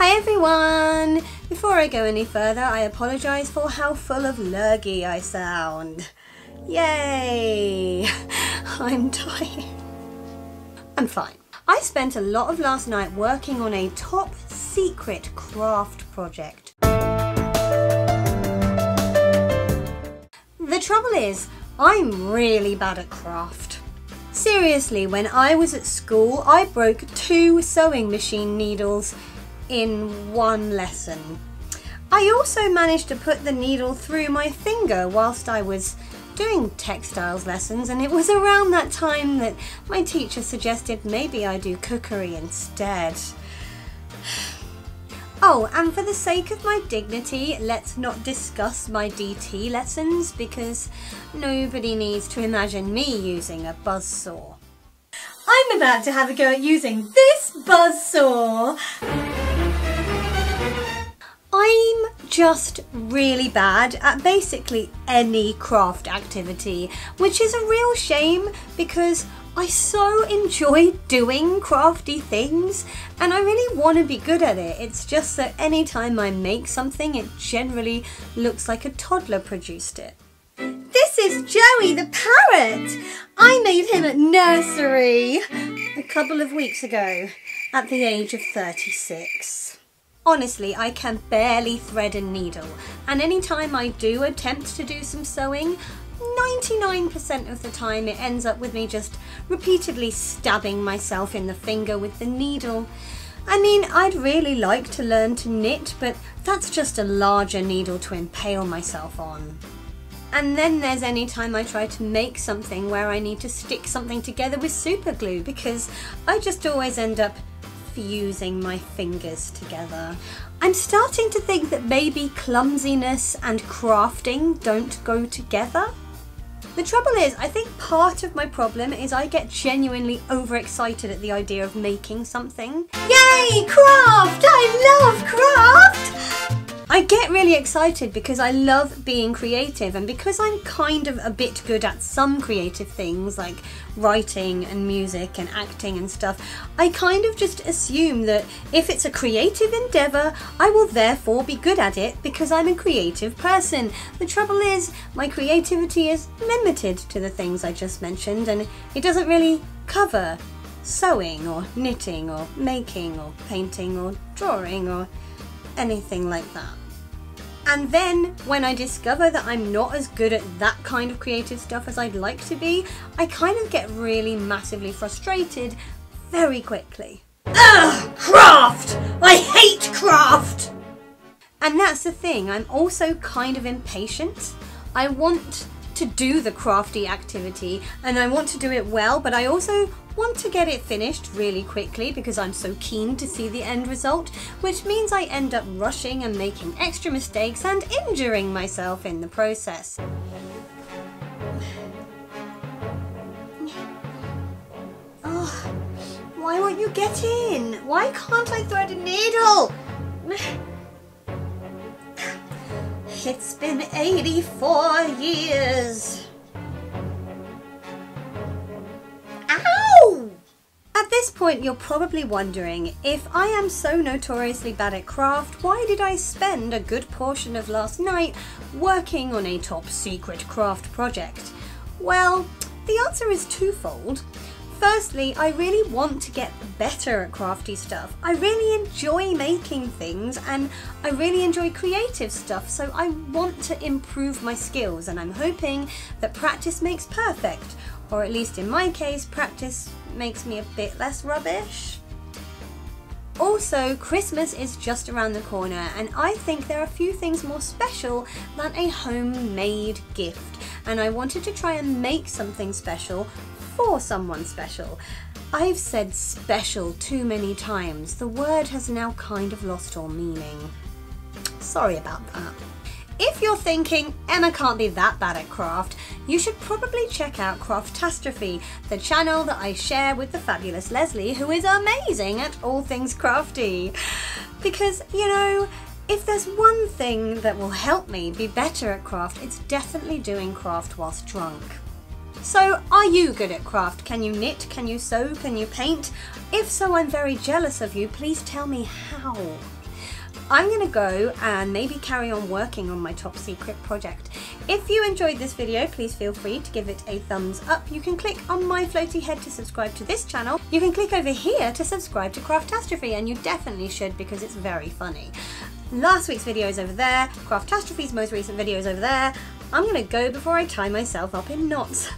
Hi everyone! Before I go any further, I apologise for how full of lurgy I sound. Yay! I'm tired. I'm fine. I spent a lot of last night working on a top secret craft project. The trouble is, I'm really bad at craft. Seriously, when I was at school, I broke two sewing machine needles in one lesson. I also managed to put the needle through my finger whilst I was doing textiles lessons and it was around that time that my teacher suggested maybe I do cookery instead. Oh, and for the sake of my dignity, let's not discuss my DT lessons because nobody needs to imagine me using a buzzsaw. I'm about to have a go at using this buzzsaw. I'm just really bad at basically any craft activity, which is a real shame because I so enjoy doing crafty things and I really want to be good at it. It's just that anytime I make something, it generally looks like a toddler produced it. This is Joey the parrot. I made him at nursery a couple of weeks ago at the age of 36. Honestly, I can barely thread a needle, and anytime I do attempt to do some sewing, 99% of the time it ends up with me just repeatedly stabbing myself in the finger with the needle. I mean, I'd really like to learn to knit, but that's just a larger needle to impale myself on. And then there's any time I try to make something where I need to stick something together with super glue because I just always end up fusing my fingers together. I'm starting to think that maybe clumsiness and crafting don't go together. The trouble is, I think part of my problem is I get genuinely overexcited at the idea of making something. Yay, craft! I love craft! I get really excited because I love being creative and because I'm kind of a bit good at some creative things like writing and music and acting and stuff, I kind of just assume that if it's a creative endeavour, I will therefore be good at it because I'm a creative person. The trouble is, my creativity is limited to the things I just mentioned and it doesn't really cover sewing or knitting or making or painting or drawing or anything like that. And then when I discover that I'm not as good at that kind of creative stuff as I'd like to be, I kind of get really massively frustrated very quickly. Ugh! Craft! I hate craft! And that's the thing, I'm also kind of impatient. I want to do the crafty activity and I want to do it well, but I also want to get it finished really quickly because I'm so keen to see the end result, which means I end up rushing and making extra mistakes and injuring myself in the process. Oh, why won't you get in? Why can't I thread a needle? It's been 84 years. Ow! At this point, you're probably wondering, if I am so notoriously bad at craft, why did I spend a good portion of last night working on a top secret craft project? Well, the answer is twofold. Firstly, I really want to get better at crafty stuff. I really enjoy making things and I really enjoy creative stuff, so I want to improve my skills and I'm hoping that practice makes perfect, or at least in my case, practice makes me a bit less rubbish. Also, Christmas is just around the corner, and I think there are few things more special than a homemade gift, and I wanted to try and make something special for someone special. I've said special too many times, the word has now kind of lost all meaning. Sorry about that. If you're thinking, Emma can't be that bad at craft, you should probably check out Craftastrophe, the channel that I share with the fabulous Leslie, who is amazing at all things crafty. Because, you know, if there's one thing that will help me be better at craft, it's definitely doing craft whilst drunk. So, are you good at craft? Can you knit? Can you sew? Can you paint? If so, I'm very jealous of you. Please tell me how. I'm gonna go and maybe carry on working on my top secret project. If you enjoyed this video, please feel free to give it a thumbs up. You can click on my floaty head to subscribe to this channel. You can click over here to subscribe to Craftastrophe, and you definitely should because it's very funny. Last week's video is over there, Craftastrophe's most recent video is over there. I'm gonna go before I tie myself up in knots.